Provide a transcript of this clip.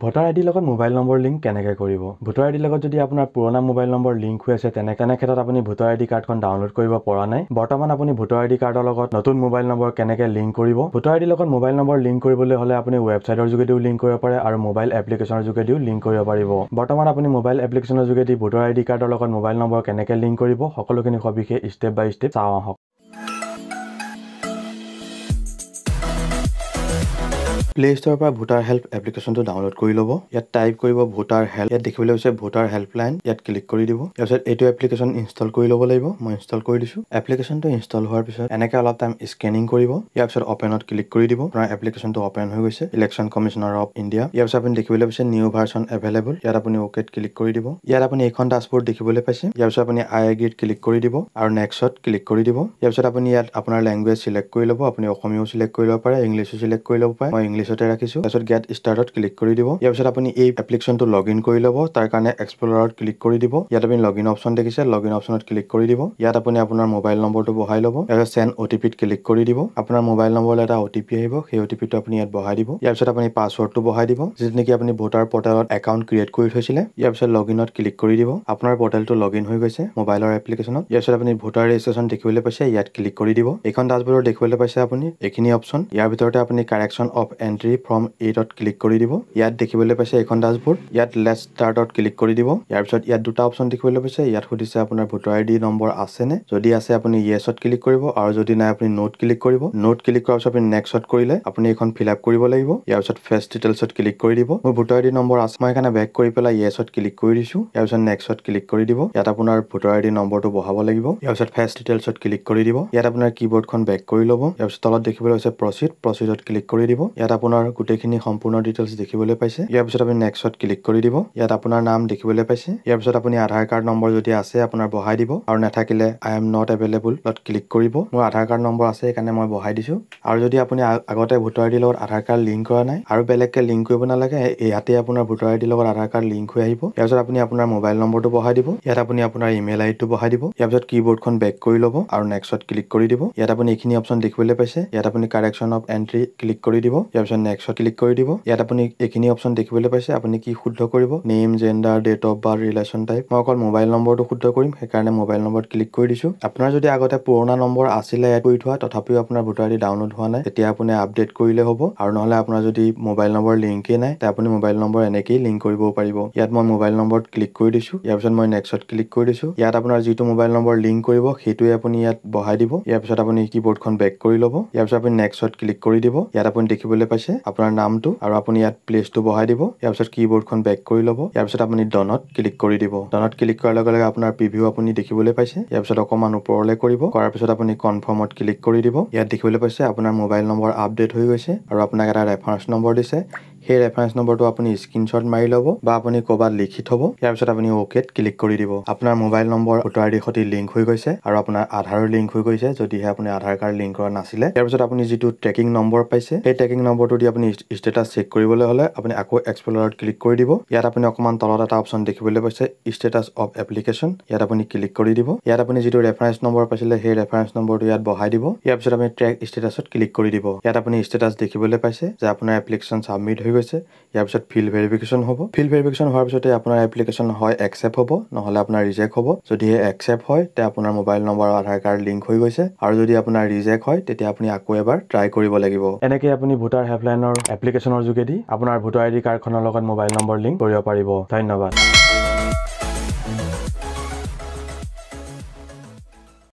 Voter আইডিৰ লগত mobile number link কেনেকৈ কৰিব? ভোটাৰ আইডিৰ লগত যদি আপোনাৰ পুৰণা মোবাইল নম্বৰ লিংক হৈ আছে তেনে তেনে ক্ষেত্ৰত আপুনি ভোটাৰ আইডি কাৰ্ডখন ডাউনলোড কৰিব পৰা নাই। বৰ্তমান আপুনি ভোটাৰ আইডি কাৰ্ডৰ লগত নতুন মোবাইল নম্বৰ কেনেকৈ লিংক কৰিব? ভোটাৰ আইডিৰ লগত মোবাইল নম্বৰ লিংক কৰিবলৈ হ'লে আপুনি ৱেবছাইটৰ যোগেদিও লিংক কৰিব পাৰে আৰু মোবাইল এপ্লিকেশ্যনৰ যোগেদিও লিংক কৰিব পাৰিব। বৰ্তমান আপুনি মোবাইল এপ্লিকেশ্যনৰ যোগেদি ভোটাৰ আইডি কাৰ্ডৰ লগত মোবাইল নম্বৰ কেনেকৈ লিংক কৰিব? সকলোখিনি সবিশেষ ষ্টেপ বাই ষ্টেপ চাওঁ আহক। প্লে ষ্ট'ৰৰ পৰা ভোটাৰ হেল্প এপ্লিকেশ্যনটো ডাউনলোড কৰি ল'ব। ইয়াত টাইপ কৰিব ভোটাৰ হেল্প ইয়াত দেখিবলৈ হৈছে ভোটাৰ হেল্পলাইন ইয়াত ক্লিক কৰি দিব। তাৰপিছত এইটো এপ্লিকেশ্যন ইনষ্টল কৰি ল'ব লাগিব। মই ইনষ্টল কৰি দিছোঁ। এপ্লিকেশ্যনটো ইনষ্টল হোৱাৰ পিছত এনেকৈ অলপ টাইম স্কেনিং কৰিব। ইয়াৰ পিছত অপেনত ক্লিক কৰি দিব। আপোনাৰ এপ্লিকেশ্যনটো অপেন হৈ গৈছে। ইলেকশ্যন কমিশ্যনাৰ অফ ইণ্ডিয়া ইয়াৰ পিছত আপুনি দেখিবলৈ পাইছে নিউ ভাৰ্চন এভেইলেবল ইয়াত আপুনি অ'কেত ক্লিক কৰি দিব। ইয়াত আপুনি এইখন ডাছবৰ্ড দেখিবলৈ পাইছে। ইয়াৰ পিছত আপুনি আই এগ্ৰীত ক্লিক কৰি দিব। আৰু নেক্সট ক্লিক কৰি দিব। ইয়াৰ পিছত আপুনি ইয়াত আপোনাৰ লেংগুৱেজ চিলেক্ট কৰি ল'ব। আপুনি অসমীয়াও কৰি ল'ব পাৰে ইংলিছো চিলেক্ট কৰি ল'ব পাৰে। মই ইংলিছতে ৰাখিছোঁ। তাৰপিছত গেট ষ্টাৰ্টত ক্লিক কৰি দিব। ইয়াৰ পিছত আপুনি এই এপ্লিকেশ্যনটো লগ ইন কৰি ল'ব। তাৰ কাৰণে এক্সপ্ল'ৰাৰত ক্লিক কৰি দিব। ইয়াত আপুনি লগ ইন অপশ্যন দেখিছে। লগ ইন অপশ্যনত ক্লিক কৰি দিব। ইয়াত আপুনি আপোনাৰ মোবাইল নম্বৰটো বহাই ল'ব। তাৰপিছত চেণ্ড অ' টি পিত ক্লিক কৰি দিব। আপোনাৰ মোবাইল নম্বৰলৈ এটা অ' টি পি আহিব। সেই অ' টি পিটো আপুনি ইয়াত বহাই দিব। ইয়াৰ পিছত আপুনি পাছৱৰ্ডটো বহাই দিব। যিটো নেকি আপুনি ভোটাৰ পৰ্টেলত একাউণ্ট ক্ৰিয়েট কৰি থৈছিলে। ইয়াৰ পিছত লগ ইনত ক্লিক কৰি দিব। আপোনাৰ পৰ্টেলটো লগ ইন হৈ গৈছে মোবাইলৰ এপ্লিকেশ্যনত ইয়াৰ পিছত আপুনি ভোটাৰ ৰেজিষ্ট্ৰেশ্যন দেখিবলৈ পাইছে। ইয়াত ক্লিক কৰি দিব। এইখন ডাছবৰ্ডত দেখিবলৈ পাইছে আপুনি। এইখিনি অপশ্যন ইয়াৰ ভিতৰতে আপুনি কাৰেকশ্যন অফ এণ্ট্ৰি ফ্ৰম এইটত ক্লিক কৰি দিব। ইয়াত দেখিবলৈ পাইছে এইখন ডাছবৰ্ড ইয়াত লেট ষ্টাৰ্টত ক্লিক কৰি দিব। ইয়াৰ পিছত ইয়াত দুটা অপশ্যন দেখিবলৈ পাইছে। ইয়াত সুধিছে আপোনাৰ ভোটাৰ আই ডি নম্বৰ আছেনে যদি আছে আপুনি য়েছত ক্লিক কৰিব। আৰু যদি নাই আপুনি নোট ক্লিক কৰিব। নোট ক্লিক কৰাৰ পিছত আপুনি নেক্সট কৰিলে আপুনি এইখন ফিল আপ কৰিব লাগিব। ইয়াৰ পিছত ফেষ্ট ডিটেইলছত ক্লিক কৰি দিব। মোৰ ভোটাৰ আই ডি নম্বৰ আছে। মই সেইকাৰণে বেক কৰি পেলাই য়েছত ক্লিক কৰি দিছোঁ। ইয়াৰ পিছত নেক্সট ক্লিক কৰি দিব। ইয়াত আপোনাৰ ভোটাৰ আই ডি নম্বৰটো বহাব লাগিব। ইয়াৰ পিছত ফেষ্ট ডিটেইলছত ক্লিক কৰি দিব। ইয়াত আপোনাৰ কীবৰ্ডখন বেক কৰি ল'ব। ইয়াৰ পিছত তলত দেখিবলৈ হৈছে প্ৰচিড প্ৰচিডত ক্লিক কৰি দিব। ইয়াত আপোনাৰ গোটেইখিনি সম্পূৰ্ণ ডিটেইলছ দেখিবলৈ পাইছে। ইয়াৰ পিছত আপুনি নেক্সট ক্লিক কৰি দিব। ইয়াত আপোনাৰ নাম দেখিবলৈ পাইছে। ইয়াৰ পিছত আপুনি আধাৰ কাৰ্ড নম্বৰ যদি আছে আপোনাৰ বহাই দিব। আৰু নাথাকিলে আই এম নট এভেইলেবল ত ক্লিক কৰিব। মোৰ আধাৰ কাৰ্ড নম্বৰ আছে সেইকাৰণে মই বহাই দিছোঁ। আৰু যদি আপুনি আগতে ভোটাৰ আই ডিৰ লগত আধাৰ কাৰ্ড লিংক কৰা নাই আৰু বেলেগকৈ লিংক কৰিব নালাগে ইয়াতে আপোনাৰ ভোটাৰ আই ডিৰ লগত আধাৰ কাৰ্ড লিংক হৈ আহিব। ইয়াৰ পিছত আপুনি আপোনাৰ মোবাইল নম্বৰটো বহাই দিব। ইয়াত আপুনি আপোনাৰ ইমেইল আই ডিটো বহাই দিব। ইয়াৰ পিছত কীবৰ্ডখন বেক কৰি ল'ব। আৰু নেক্সট ক্লিক কৰি দিব। ইয়াত আপুনি এইখিনি অপশ্যন দেখিবলৈ পাইছে। ইয়াত আপুনি কাৰেকশ্যন অফ এণ্ট্ৰি ক্লিক কৰি দিব। ইয়াৰ পিছত নেক্সট ক্লিক কৰি দিব। ইয়াত আপুনি এইখিনি অপশ্যন দেখিবলৈ পাইছে আপুনি কি শুদ্ধ কৰিব name gender date of birth relation type মই অকল মোবাইল নম্বৰটো শুদ্ধ কৰিম সেইকাৰণে মোবাইল নম্বৰত ক্লিক কৰি দিছোঁ। আপোনাৰ যদি আগতে পুৰণা নম্বৰ আছিলে এড কৰি থোৱা তথাপিও আপোনাৰ ভোটাৰ আই ডি ডাউনলোড হোৱা নাই তেতিয়া আপুনি আপডেট কৰিলে হ'ব। আৰু নহ'লে আপোনাৰ যদি মোবাইল নম্বৰ লিংকেই নাই তে আপুনি মোবাইল নম্বৰ এনেকেই লিংক কৰিব পাৰিব। ইয়াত মই মোবাইল নম্বৰত ক্লিক কৰি দিছোঁ। ইয়াৰ পিছত মই নেক্সট ক্লিক কৰি দিছোঁ। ইয়াত আপোনাৰ যিটো মোবাইল নম্বৰ লিংক কৰিব সেইটোৱে আপুনি ইয়াত বহাই দিব। ইয়াৰ পিছত আপুনি কীবৰ্ডখন বেক কৰি ল'ব। ইয়াৰ পিছত আপুনি নেক্সট ক্লিক কৰি দিব। ইয়াত আপুনি দেখিবলৈ পাইছে আপোনাৰ নামটো আৰু আপুনি ইয়াত প্লেচটো বহাই দিব। ইয়াৰ পিছত কীবৰ্ডখন বেক কৰি ল'ব। ইয়াৰ পিছত আপুনি ডনত ক্লিক কৰি দিব। ডনত ক্লিক কৰাৰ লগে লগে আপোনাৰ প্ৰিভিউ আপুনি দেখিবলৈ পাইছে। ইয়াৰ পিছত অকণমান ওপৰলৈ কৰিব। কৰাৰ পিছত আপুনি কনফাৰ্মত ক্লিক কৰি দিব। ইয়াত দেখিবলৈ পাইছে আপোনাৰ মোবাইল নম্বৰ আপডেট হৈ গৈছে আৰু আপোনাক এটা ৰেফাৰেঞ্চ নম্বৰ দিছে। সেই ৰেফাৰেঞ্চ নম্বৰটো আপুনি স্ক্ৰীনশ্বট মাৰি ল'ব বা আপুনি ক'ৰবাত লিখি থ'ব। ইয়াৰ পিছত আপুনি অ'কেত ক্লিক কৰি দিব। আপোনাৰ মোবাইল নম্বৰ ভোটাৰ সৈতে লিংক হৈ গৈছে আৰু আপোনাৰ আধাৰো লিংক হৈ গৈছে যদিহে আপুনি আধাৰ কাৰ্ড লিংক কৰা নাছিলে। ইয়াৰ পিছত আপুনি যিটো ট্ৰেকিং নম্বৰ পাইছে সেই ট্ৰেকিং নম্বৰটো দি আপুনি ষ্টেটাছ চেক কৰিবলৈ হ'লে আপুনি আকৌ এক্সপ্ল'ৰাৰত ক্লিক কৰি দিব। ইয়াত আপুনি অকণমান তলত এটা অপশ্যন দেখিবলৈ পাইছে ষ্টেটাছ অফ এপ্লিকেশ্যন ইয়াত আপুনি ক্লিক কৰি দিব। ইয়াত আপুনি যিটো ৰেফাৰেঞ্চ নম্বৰ পাইছিলে সেই ৰেফাৰেঞ্চ নম্বৰটো ইয়াত বহাই দিব। ইয়াৰ পিছত আপুনি ট্ৰেক ষ্টেটাছত ক্লিক কৰি দিব। ইয়াত আপুনি ষ্টেটাছ দেখিবলৈ পাইছে যে আপোনাৰ এপ্লিকেশ্যন ছাবমিট হৈ গৈছে। ইয়াৰ পিছত ফিল্ড ভেৰিফিকেশ্যন হ'ব। ফিল্ড ভেৰিফিকেশ্যন হোৱাৰ পিছতে আপোনাৰ এপ্লিকেশ্যন হয় একচেপ্ট হ'ব নহ'লে আপোনাৰ ৰিজেক্ট হ'ব। যদিহে একচেপ্ট হয় তে আপোনাৰ মোবাইল নম্বৰ আৰু আধাৰ কাৰ্ড লিংক হৈ গৈছে। আৰু যদি আপোনাৰ ৰিজেক্ট হয় তেতিয়া আপুনি আকৌ এবাৰ ট্ৰাই কৰিব লাগিব। এনেকৈ আপুনি ভোটাৰ হেল্পলাইনৰ এপ্লিকেশ্যনৰ যোগেদি আপোনাৰ ভোটাৰ আই ডি কাৰ্ডখনৰ লগত মোবাইল নম্বৰ লিংক কৰিব পাৰিব। ধন্যবাদ।